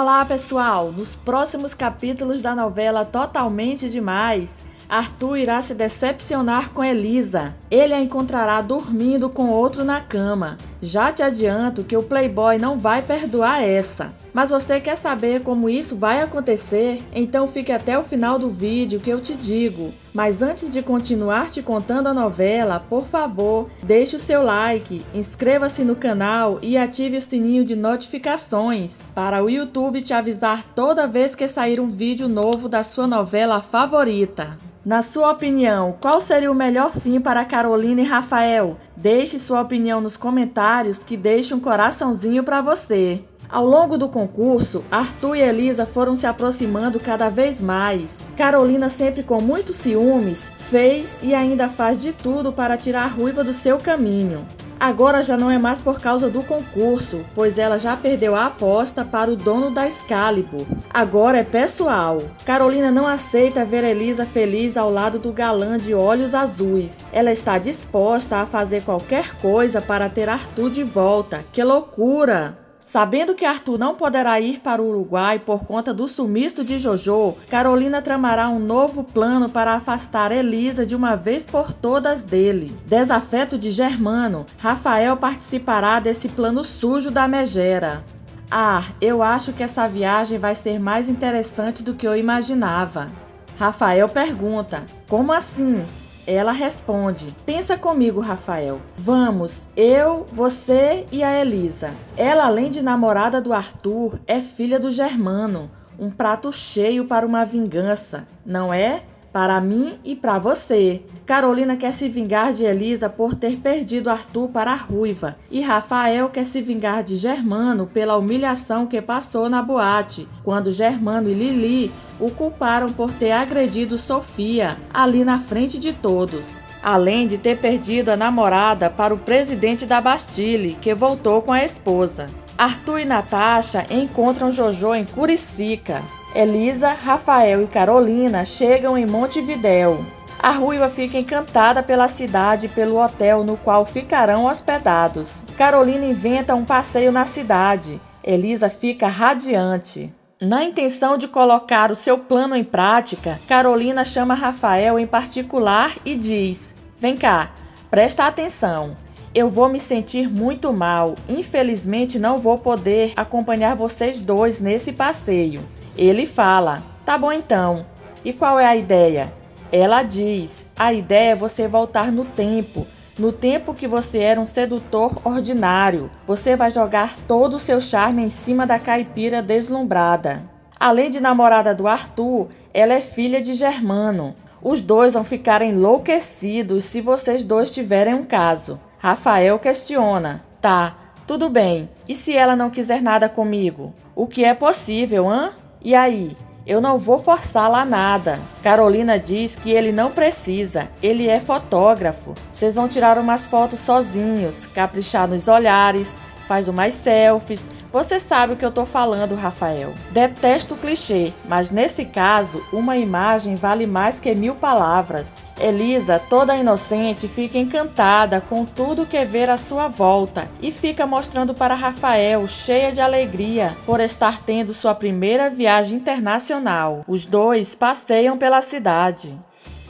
Olá, pessoal! Nos próximos capítulos da novela Totalmente Demais, Arthur irá se decepcionar com Elisa. Ele a encontrará dormindo com outro na cama. Já te adianto que o Playboy não vai perdoar essa. Mas você quer saber como isso vai acontecer? Então fique até o final do vídeo que eu te digo. Mas antes de continuar te contando a novela, por favor, deixe o seu like, inscreva-se no canal e ative o sininho de notificações para o YouTube te avisar toda vez que sair um vídeo novo da sua novela favorita. Na sua opinião, qual seria o melhor fim para Carolina e Rafael? Deixe sua opinião nos comentários que deixe um coraçãozinho para você. Ao longo do concurso, Arthur e Elisa foram se aproximando cada vez mais. Carolina, sempre com muitos ciúmes, fez e ainda faz de tudo para tirar a ruiva do seu caminho. Agora já não é mais por causa do concurso, pois ela já perdeu a aposta para o dono da Excalibur. Agora é pessoal. Carolina não aceita ver Elisa feliz ao lado do galã de olhos azuis. Ela está disposta a fazer qualquer coisa para ter Arthur de volta. Que loucura! Sabendo que Arthur não poderá ir para o Uruguai por conta do sumiço de Jojo, Carolina tramará um novo plano para afastar Elisa de uma vez por todas dele. Desafeto de Germano, Rafael participará desse plano sujo da megera. Ah, eu acho que essa viagem vai ser mais interessante do que eu imaginava. Rafael pergunta: Como assim? Ela responde: Pensa comigo, Rafael. Vamos, eu, você e a Elisa. Ela, além de namorada do Arthur, é filha do Germano. Um prato cheio para uma vingança, não é? Para mim e para você. Carolina quer se vingar de Elisa por ter perdido Arthur para a ruiva, e Rafael quer se vingar de Germano pela humilhação que passou na boate, quando Germano e Lili o culparam por ter agredido Sofia ali na frente de todos. Além de ter perdido a namorada para o presidente da Bastille, que voltou com a esposa. Arthur e Natasha encontram Jojo em Curicica. Elisa, Rafael e Carolina chegam em Montevidéu. A ruiva fica encantada pela cidade e pelo hotel no qual ficarão hospedados. Carolina inventa um passeio na cidade. Elisa fica radiante. Na intenção de colocar o seu plano em prática, Carolina chama Rafael em particular e diz: Vem cá, presta atenção. Eu vou me sentir muito mal. Infelizmente, não vou poder acompanhar vocês dois nesse passeio. Ele fala: Tá bom então. E qual é a ideia? Ela diz: a ideia é você voltar no tempo. No tempo que você era um sedutor ordinário, você vai jogar todo o seu charme em cima da caipira deslumbrada. Além de namorada do Arthur, ela é filha de Germano. Os dois vão ficar enlouquecidos se vocês dois tiverem um caso. Rafael questiona: Tá, tudo bem. E se ela não quiser nada comigo? O que é possível, hã? E aí? Eu não vou forçá-la nada. Carolina diz que ele não precisa, ele é fotógrafo. Vocês vão tirar umas fotos sozinhos, caprichar nos olhares, faz umas selfies, você sabe o que eu tô falando, Rafael. Detesto o clichê, mas nesse caso, uma imagem vale mais que mil palavras. Elisa, toda inocente, fica encantada com tudo que vê à sua volta e fica mostrando para Rafael, cheia de alegria, por estar tendo sua primeira viagem internacional. Os dois passeiam pela cidade.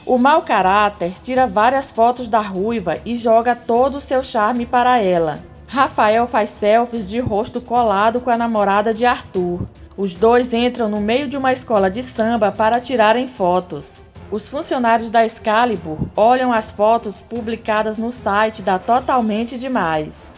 O mau caráter tira várias fotos da ruiva e joga todo o seu charme para ela. Rafael faz selfies de rosto colado com a namorada de Arthur. Os dois entram no meio de uma escola de samba para tirarem fotos. Os funcionários da Excalibur olham as fotos publicadas no site da Totalmente Demais.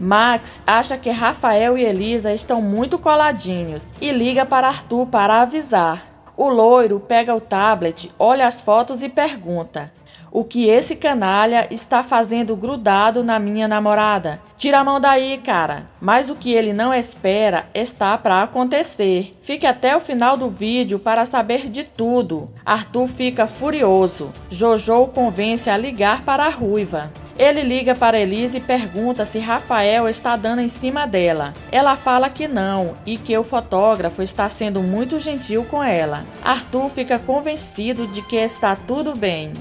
Max acha que Rafael e Elisa estão muito coladinhos e liga para Arthur para avisar. O loiro pega o tablet, olha as fotos e pergunta: o que esse canalha está fazendo grudado na minha namorada. Tira a mão daí, cara. Mas o que ele não espera está para acontecer. Fique até o final do vídeo para saber de tudo. Arthur fica furioso. Jojo o convence a ligar para a ruiva. Ele liga para Elise e pergunta se Rafael está dando em cima dela. Ela fala que não e que o fotógrafo está sendo muito gentil com ela. Arthur fica convencido de que está tudo bem.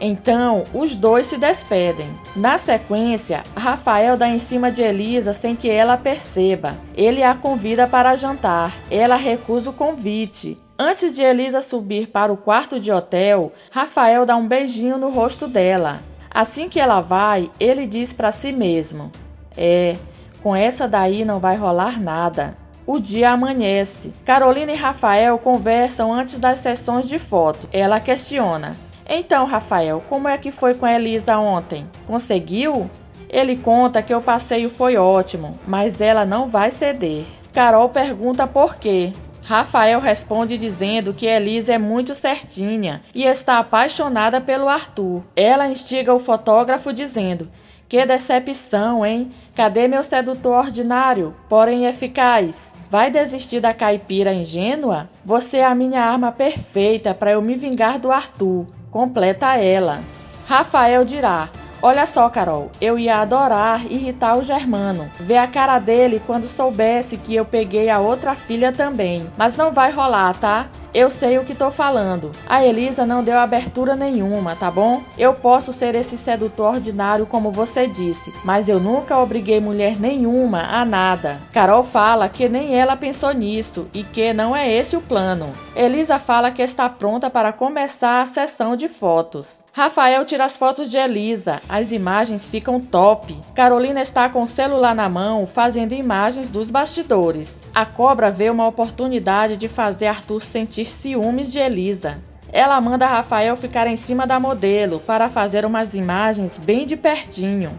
Então, os dois se despedem. Na sequência, Rafael dá em cima de Elisa sem que ela perceba. Ele a convida para jantar. Ela recusa o convite. Antes de Elisa subir para o quarto de hotel, Rafael dá um beijinho no rosto dela. Assim que ela vai, ele diz para si mesmo: É, com essa daí não vai rolar nada. O dia amanhece. Carolina e Rafael conversam antes das sessões de foto. Ela questiona: Então, Rafael, como é que foi com a Elisa ontem? Conseguiu? Ele conta que o passeio foi ótimo, mas ela não vai ceder. Carol pergunta por quê. Rafael responde dizendo que Elisa é muito certinha e está apaixonada pelo Arthur. Ela instiga o fotógrafo dizendo: Que decepção, hein? Cadê meu sedutor ordinário, porém eficaz? Vai desistir da caipira ingênua? Você é a minha arma perfeita para eu me vingar do Arthur. Completa ela. Rafael dirá: Olha só, Carol, eu ia adorar irritar o Germano, ver a cara dele quando soubesse que eu peguei a outra filha também. Mas não vai rolar, tá? Eu sei o que tô falando. A Elisa não deu abertura nenhuma, tá bom? Eu posso ser esse sedutor ordinário como você disse, mas eu nunca obriguei mulher nenhuma a nada. Carol fala que nem ela pensou nisso e que não é esse o plano. Elisa fala que está pronta para começar a sessão de fotos. Rafael tira as fotos de Elisa. As imagens ficam top. Carolina está com o celular na mão, fazendo imagens dos bastidores. A cobra vê uma oportunidade de fazer Arthur sentir ciúmes de Elisa. Ela manda Rafael ficar em cima da modelo para fazer umas imagens bem de pertinho.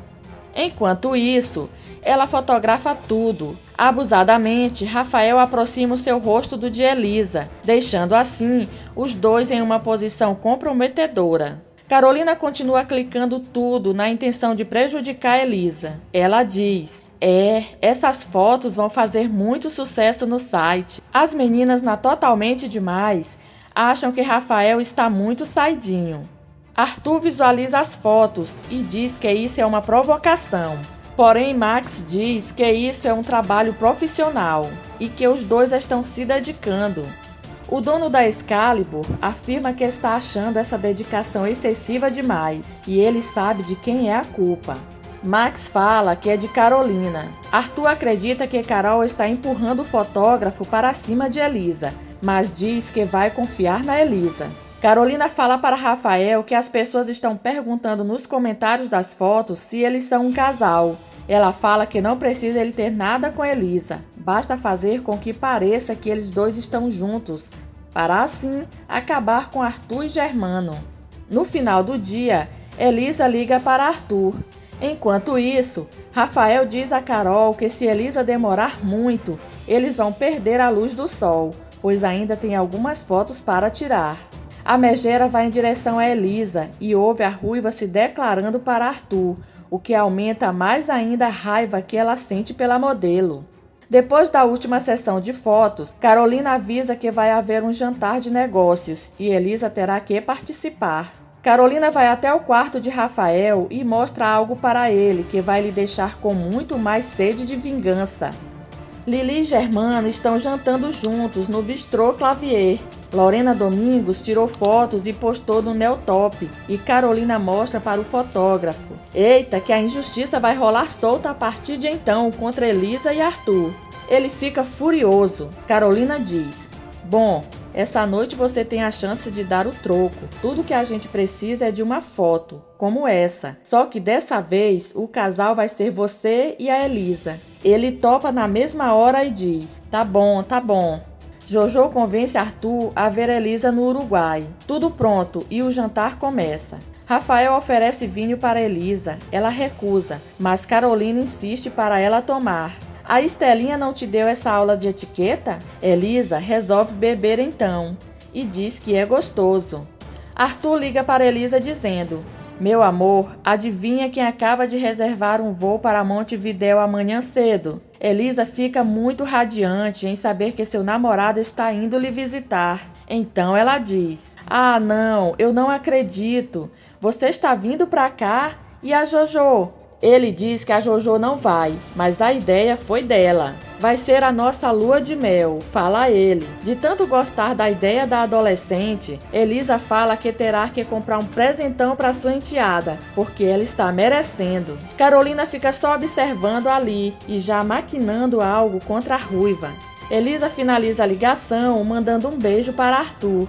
Enquanto isso, ela fotografa tudo. Abusadamente, Rafael aproxima o seu rosto do de Elisa, deixando assim os dois em uma posição comprometedora. Carolina continua clicando tudo na intenção de prejudicar Elisa. Ela diz: é, essas fotos vão fazer muito sucesso no site. As meninas na Totalmente Demais acham que Rafael está muito saidinho. Arthur visualiza as fotos e diz que isso é uma provocação. Porém, Max diz que isso é um trabalho profissional e que os dois estão se dedicando. O dono da Excalibur afirma que está achando essa dedicação excessiva demais e ele sabe de quem é a culpa. Max fala que é de Carolina. Arthur acredita que Carol está empurrando o fotógrafo para cima de Elisa, mas diz que vai confiar na Elisa. Carolina fala para Rafael que as pessoas estão perguntando nos comentários das fotos se eles são um casal. Ela fala que não precisa ele ter nada com Elisa, basta fazer com que pareça que eles dois estão juntos, para assim acabar com Arthur e Germano. No final do dia, Elisa liga para Arthur. Enquanto isso, Rafael diz a Carol que se Elisa demorar muito, eles vão perder a luz do sol, pois ainda tem algumas fotos para tirar. A megera vai em direção a Elisa e ouve a ruiva se declarando para Arthur, o que aumenta mais ainda a raiva que ela sente pela modelo. Depois da última sessão de fotos, Carolina avisa que vai haver um jantar de negócios e Elisa terá que participar. Carolina vai até o quarto de Rafael e mostra algo para ele que vai lhe deixar com muito mais sede de vingança. Lili e Germano estão jantando juntos no bistrô Clavier. Lorena Domingos tirou fotos e postou no Neotop e Carolina mostra para o fotógrafo. Eita, que a injustiça vai rolar solta a partir de então contra Elisa e Arthur. Ele fica furioso. Carolina diz: Bom, essa noite você tem a chance de dar o troco. Tudo que a gente precisa é de uma foto, como essa. Só que dessa vez o casal vai ser você e a Elisa. Ele topa na mesma hora e diz: Tá bom, tá bom. Jojo convence Arthur a ver Elisa no Uruguai. Tudo pronto e o jantar começa. Rafael oferece vinho para Elisa. Ela recusa, mas Carolina insiste para ela tomar. A Estelinha não te deu essa aula de etiqueta? Elisa resolve beber então e diz que é gostoso. Arthur liga para Elisa dizendo: meu amor, adivinha quem acaba de reservar um voo para Montevidéu amanhã cedo? Elisa fica muito radiante em saber que seu namorado está indo lhe visitar. Então ela diz: Ah, não, eu não acredito. Você está vindo para cá? E a Jojo? Ele diz que a Jojo não vai, mas a ideia foi dela. Vai ser a nossa lua de mel, fala ele. De tanto gostar da ideia da adolescente, Elisa fala que terá que comprar um presentão para sua enteada, porque ela está merecendo. Carolina fica só observando ali e já maquinando algo contra a ruiva. Elisa finaliza a ligação mandando um beijo para Arthur.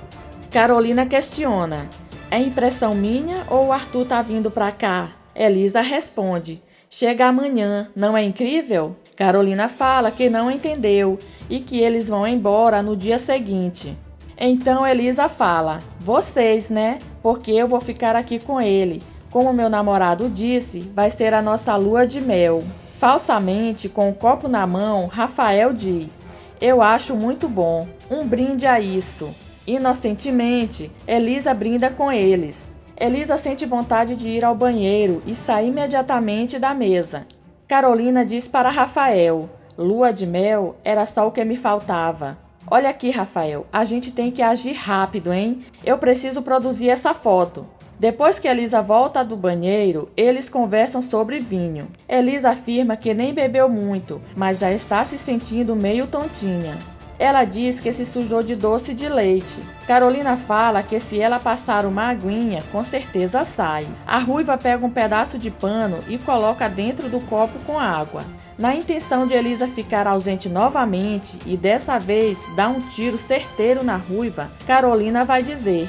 Carolina questiona: É impressão minha ou o Arthur tá vindo para cá? Elisa responde: Chega amanhã, não é incrível? Carolina fala que não entendeu e que eles vão embora no dia seguinte. Então Elisa fala: Vocês, né? Porque eu vou ficar aqui com ele. Como meu namorado disse, vai ser a nossa lua de mel. Falsamente, com o copo na mão, Rafael diz: Eu acho muito bom. Um brinde a isso. Inocentemente, Elisa brinda com eles. Elisa sente vontade de ir ao banheiro e sair imediatamente da mesa. Carolina diz para Rafael: Lua de mel era só o que me faltava. Olha aqui, Rafael, a gente tem que agir rápido, hein? Eu preciso produzir essa foto. Depois que Elisa volta do banheiro, eles conversam sobre vinho. Elisa afirma que nem bebeu muito, mas já está se sentindo meio tontinha. Ela diz que se sujou de doce de leite. Carolina fala que se ela passar uma aguinha, com certeza sai. A ruiva pega um pedaço de pano e coloca dentro do copo com água. Na intenção de Elisa ficar ausente novamente e dessa vez dar um tiro certeiro na ruiva, Carolina vai dizer: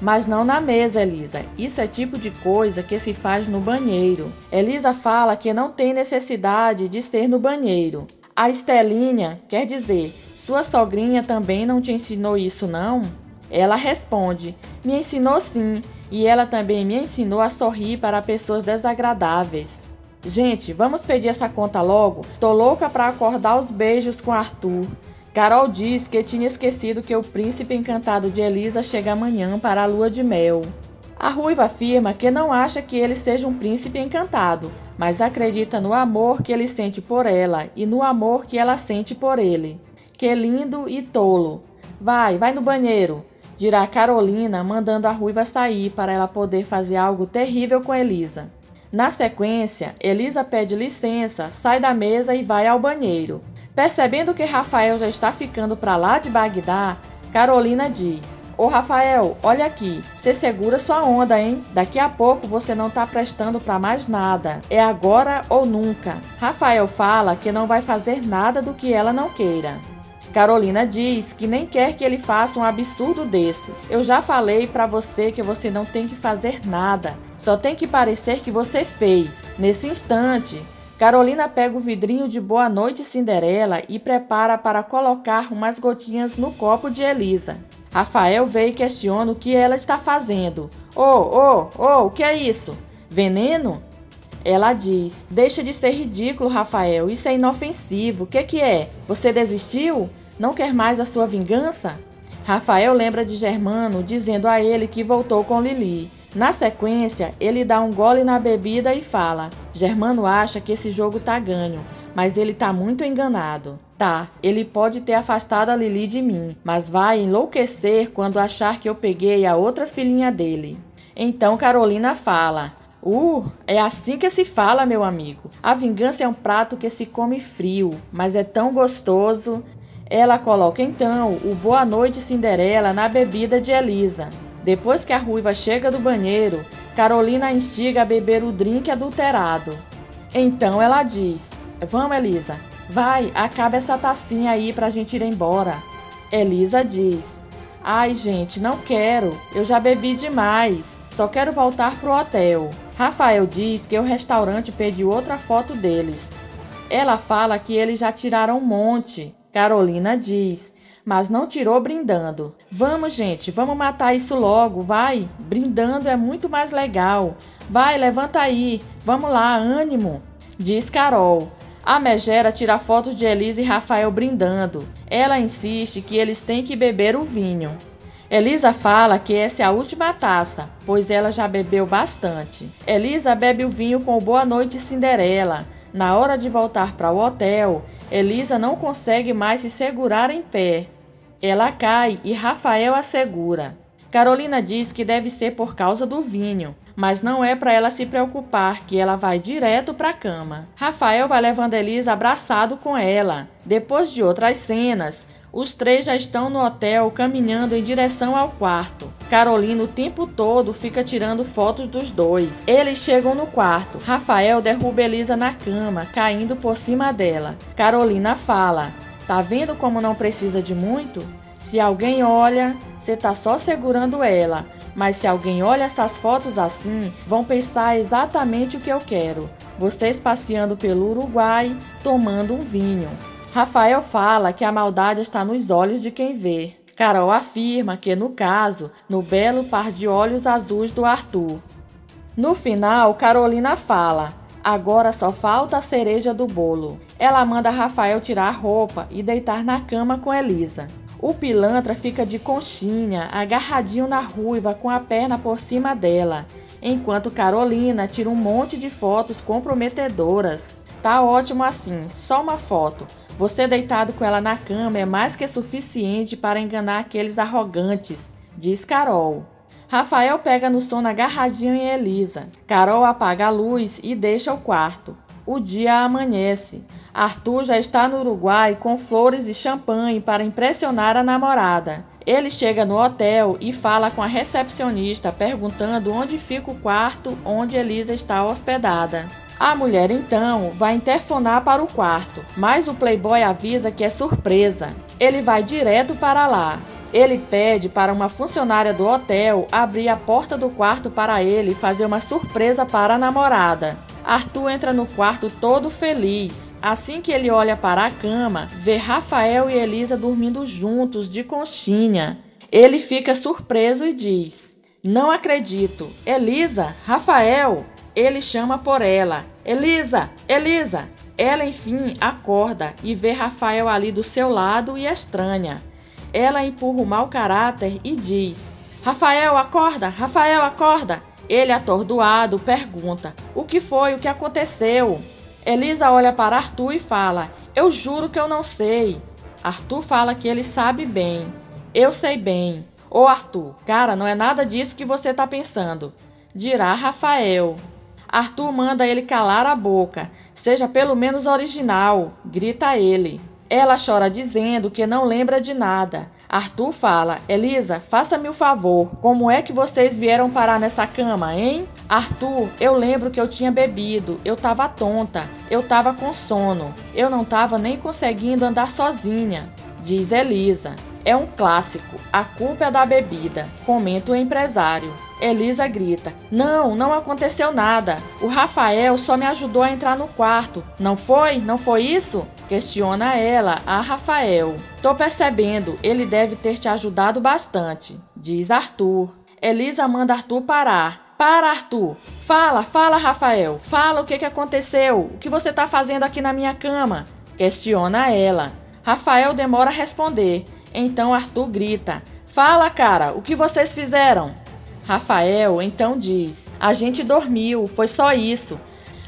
mas não na mesa, Elisa. Isso é tipo de coisa que se faz no banheiro. Elisa fala que não tem necessidade de ser no banheiro. A Estelinha quer dizer sua sogrinha também não te ensinou isso, não? Ela responde: Me ensinou sim, e ela também me ensinou a sorrir para pessoas desagradáveis. Gente, vamos pedir essa conta logo? Tô louca para acordar os beijos com Arthur. Carol diz que tinha esquecido que o príncipe encantado de Elisa chega amanhã para a lua de mel. A ruiva afirma que não acha que ele seja um príncipe encantado, mas acredita no amor que ele sente por ela e no amor que ela sente por ele. Que lindo e tolo. Vai, vai no banheiro, dirá Carolina, mandando a ruiva sair para ela poder fazer algo terrível com Elisa. Na sequência, Elisa pede licença, sai da mesa e vai ao banheiro. Percebendo que Rafael já está ficando para lá de Bagdá, Carolina diz: Ô Rafael, olha aqui, você segura sua onda, hein? Daqui a pouco você não tá prestando para mais nada. É agora ou nunca. Rafael fala que não vai fazer nada do que ela não queira. Carolina diz que nem quer que ele faça um absurdo desse. Eu já falei para você que você não tem que fazer nada, só tem que parecer que você fez. Nesse instante, Carolina pega o vidrinho de Boa Noite Cinderela e prepara para colocar umas gotinhas no copo de Elisa. Rafael vê e questiona o que ela está fazendo. Oh, oh, oh, o que é isso? Veneno? Ela diz: Deixa de ser ridículo, Rafael. Isso é inofensivo. O que, que é? Você desistiu? Não quer mais a sua vingança? Rafael lembra de Germano dizendo a ele que voltou com Lili. Na sequência, ele dá um gole na bebida e fala: Germano acha que esse jogo tá ganho, mas ele tá muito enganado. Tá, ele pode ter afastado a Lili de mim, mas vai enlouquecer quando achar que eu peguei a outra filhinha dele. Então Carolina fala: Uh, é assim que se fala, meu amigo. A vingança é um prato que se come frio, mas é tão gostoso. Ela coloca então o Boa Noite Cinderela na bebida de Elisa. Depois que a ruiva chega do banheiro, Carolina instiga a beber o drink adulterado. Então ela diz: Vamos, Elisa, vai, acaba essa tacinha aí pra gente ir embora. Elisa diz: Ai, gente, não quero, eu já bebi demais, só quero voltar pro hotel. Rafael diz que o restaurante pediu outra foto deles. Ela fala que eles já tiraram um monte. Carolina diz, mas não tirou brindando. Vamos, gente, vamos matar isso logo, vai. Brindando é muito mais legal. Vai, levanta aí. Vamos lá, ânimo. Diz Carol. A megera tira fotos de Elisa e Rafael brindando. Ela insiste que eles têm que beber o vinho. Elisa fala que essa é a última taça, pois ela já bebeu bastante. Elisa bebe o vinho com Boa Noite Cinderela. Na hora de voltar para o hotel, Elisa não consegue mais se segurar em pé. Ela cai e Rafael a segura. Carolina diz que deve ser por causa do vinho, mas não é para ela se preocupar que ela vai direto para a cama. Rafael vai levando Elisa abraçado com ela. Depois de outras cenas, os três já estão no hotel caminhando em direção ao quarto. Carolina o tempo todo fica tirando fotos dos dois. Eles chegam no quarto. Rafael derruba Elisa na cama, caindo por cima dela. Carolina fala: Tá vendo como não precisa de muito? Se alguém olha, você tá só segurando ela. Mas se alguém olha essas fotos assim, vão pensar exatamente o que eu quero. Vocês passeando pelo Uruguai, tomando um vinho. Rafael fala que a maldade está nos olhos de quem vê. Carol afirma que, no caso, no belo par de olhos azuis do Arthur. No final, Carolina fala: agora só falta a cereja do bolo. Ela manda Rafael tirar a roupa e deitar na cama com Elisa. O pilantra fica de conchinha, agarradinho na ruiva com a perna por cima dela, enquanto Carolina tira um monte de fotos comprometedoras. Tá ótimo assim, só uma foto. Você deitado com ela na cama é mais que suficiente para enganar aqueles arrogantes, diz Carol. Rafael pega no sono agarradinho em Elisa. Carol apaga a luz e deixa o quarto. O dia amanhece. Arthur já está no Uruguai com flores e champanhe para impressionar a namorada. Ele chega no hotel e fala com a recepcionista perguntando onde fica o quarto onde Elisa está hospedada. A mulher então vai interfonar para o quarto, mas o playboy avisa que é surpresa. Ele vai direto para lá. Ele pede para uma funcionária do hotel abrir a porta do quarto para ele fazer uma surpresa para a namorada. Arthur entra no quarto todo feliz. Assim que ele olha para a cama, vê Rafael e Elisa dormindo juntos de conchinha. Ele fica surpreso e diz: Não acredito. Elisa, Rafael, ele chama por ela: Elisa, Elisa! Ela enfim acorda e vê Rafael ali do seu lado e estranha. Ela empurra o mau caráter e diz: Rafael, acorda! Rafael, acorda! Ele, atordoado, pergunta: O que foi? O que aconteceu? Elisa olha para Arthur e fala: Eu juro que eu não sei. Arthur fala que ele sabe bem. Eu sei bem. Ô Arthur, cara, não é nada disso que você está pensando. Dirá Rafael. Arthur manda ele calar a boca. Seja pelo menos original, grita ele. Ela chora dizendo que não lembra de nada. Arthur fala: Elisa, faça-me o favor, como é que vocês vieram parar nessa cama, hein? Arthur, eu lembro que eu tinha bebido, eu tava tonta, eu tava com sono, eu não tava nem conseguindo andar sozinha, diz Elisa. É um clássico, a culpa é da bebida, comenta o empresário. Elisa grita: Não, não aconteceu nada. O Rafael só me ajudou a entrar no quarto. Não foi? Não foi isso? Questiona ela a Rafael. Tô percebendo, ele deve ter te ajudado bastante, diz Arthur. Elisa manda Arthur parar. Para, Arthur. Fala, fala, Rafael. Fala o que, que aconteceu. O que você tá fazendo aqui na minha cama? Questiona ela. Rafael demora a responder. Então Arthur grita: Fala, cara, o que vocês fizeram? Rafael então diz: A gente dormiu, foi só isso.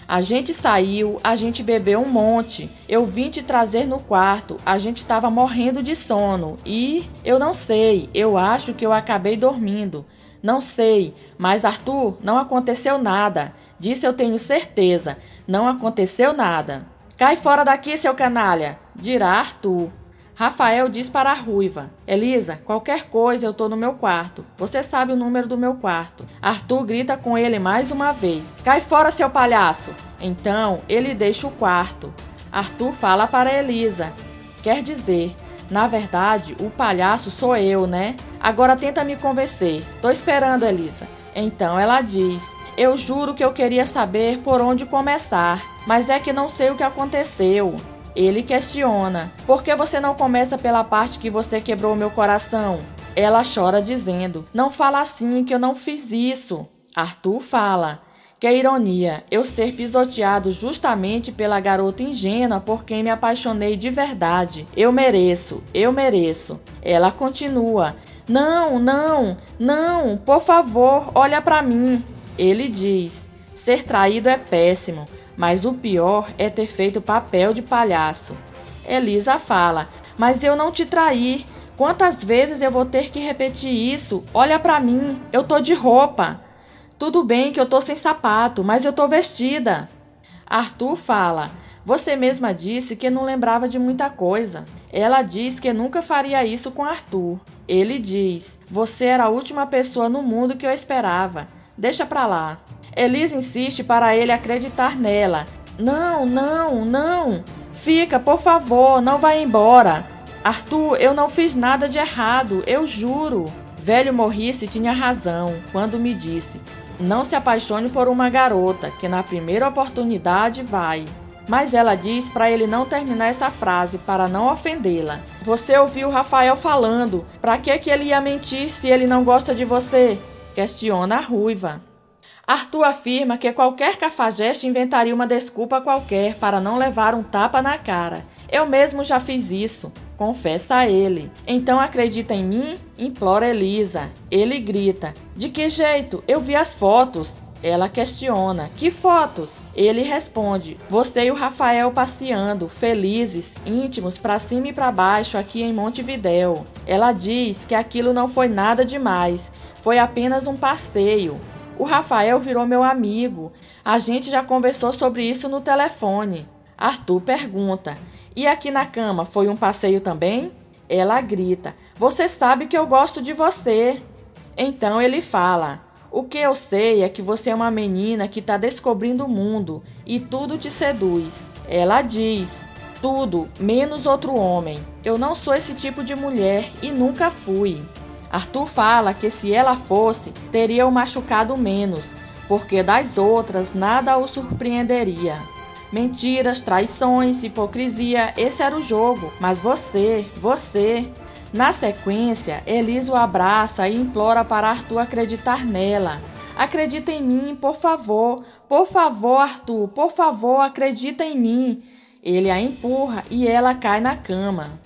A gente saiu, a gente bebeu um monte. Eu vim te trazer no quarto. A gente estava morrendo de sono e eu não sei, eu acho que eu acabei dormindo. Não sei, mas Arthur, não aconteceu nada. Disse eu tenho certeza. Não aconteceu nada. Cai fora daqui, seu canalha, dirá Arthur. Rafael diz para a ruiva: Elisa, qualquer coisa eu tô no meu quarto. Você sabe o número do meu quarto. Arthur grita com ele mais uma vez: Cai fora, seu palhaço! Então ele deixa o quarto. Arthur fala para Elisa: Quer dizer, na verdade, o palhaço sou eu, né? Agora tenta me convencer. Tô esperando, Elisa. Então ela diz: Eu juro que eu queria saber por onde começar, mas é que não sei o que aconteceu. Ele questiona: Por que você não começa pela parte que você quebrou meu coração? Ela chora, dizendo: Não fala assim, que eu não fiz isso. Arthur fala: Que ironia, eu ser pisoteado justamente pela garota ingênua por quem me apaixonei de verdade. Eu mereço, eu mereço. Ela continua: Não, não, não, por favor, olha para mim. Ele diz: Ser traído é péssimo mas o pior é ter feito papel de palhaço. Elisa fala: Mas eu não te traí. Quantas vezes eu vou ter que repetir isso? Olha para mim, eu tô de roupa. Tudo bem que eu tô sem sapato, mas eu tô vestida. Arthur fala: Você mesma disse que não lembrava de muita coisa. Ela diz que nunca faria isso com Arthur. Ele diz: Você era a última pessoa no mundo que eu esperava. Deixa pra lá. Elisa insiste para ele acreditar nela. Não, não, não. Fica, por favor, não vá embora. Arthur, eu não fiz nada de errado, eu juro. Velho Morrice tinha razão quando me disse: Não se apaixone por uma garota que na primeira oportunidade vai. Mas ela diz para ele não terminar essa frase para não ofendê-la. Você ouviu Rafael falando. Para que que ele ia mentir se ele não gosta de você? Questiona a ruiva. Arthur afirma que qualquer cafajeste inventaria uma desculpa qualquer para não levar um tapa na cara. Eu mesmo já fiz isso, confessa a ele. Então acredita em mim? Implora Elisa. Ele grita: De que jeito? Eu vi as fotos. Ela questiona: Que fotos? Ele responde: Você e o Rafael passeando, felizes, íntimos, para cima e para baixo aqui em Montevidéu. Ela diz que aquilo não foi nada demais, foi apenas um passeio. O Rafael virou meu amigo. A gente já conversou sobre isso no telefone. Arthur pergunta: E aqui na cama foi um passeio também? Ela grita: Você sabe que eu gosto de você. Então ele fala: o que eu sei é que você é uma menina que está descobrindo o mundo e tudo te seduz. Ela diz: tudo, menos outro homem. Eu não sou esse tipo de mulher e nunca fui. Arthur fala que se ela fosse, teria o machucado menos, porque das outras nada o surpreenderia. Mentiras, traições, hipocrisia, esse era o jogo. Mas você, você, na sequência, Elisa o abraça e implora para Arthur acreditar nela. Acredita em mim, por favor. Por favor, Arthur, por favor, acredita em mim. Ele a empurra e ela cai na cama.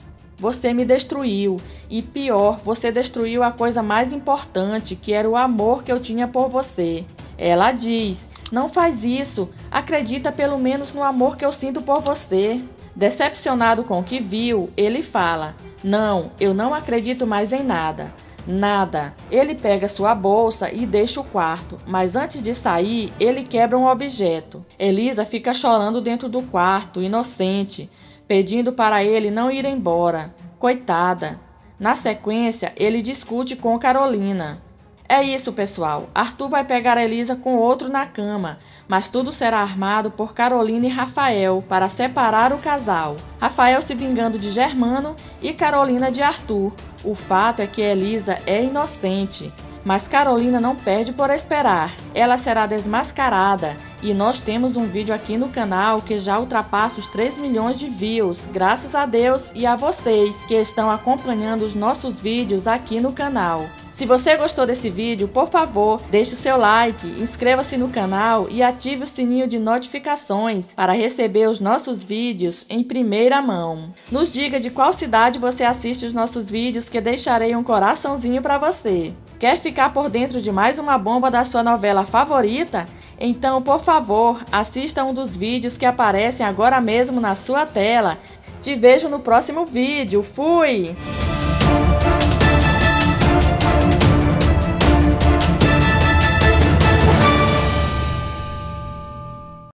Você me destruiu. E pior, você destruiu a coisa mais importante, que era o amor que eu tinha por você. Ela diz: Não faz isso. Acredita pelo menos no amor que eu sinto por você. Decepcionado com o que viu, ele fala: não, eu não acredito mais em nada. Nada. Ele pega sua bolsa e deixa o quarto, mas antes de sair, ele quebra um objeto. Elisa fica chorando dentro do quarto, inocente, pedindo para ele não ir embora. Coitada. Na sequência, ele discute com Carolina. É isso, pessoal. Arthur vai pegar Elisa com outro na cama, mas tudo será armado por Carolina e Rafael para separar o casal. Rafael se vingando de Germano e Carolina de Arthur. O fato é que Elisa é inocente. Mas Carolina não perde por esperar. Ela será desmascarada e nós temos um vídeo aqui no canal que já ultrapassa os 3 milhões de views, graças a Deus e a vocês que estão acompanhando os nossos vídeos aqui no canal. Se você gostou desse vídeo, por favor, deixe seu like, inscreva-se no canal e ative o sininho de notificações para receber os nossos vídeos em primeira mão. Nos diga de qual cidade você assiste os nossos vídeos que deixarei um coraçãozinho para você. Quer ficar por dentro de mais uma bomba da sua novela favorita? Então, por favor, assista um dos vídeos que aparecem agora mesmo na sua tela. Te vejo no próximo vídeo. Fui!